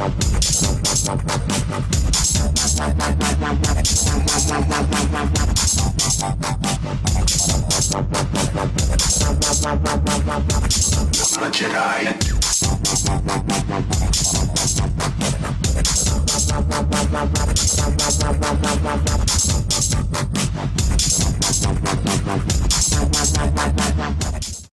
a Jedi.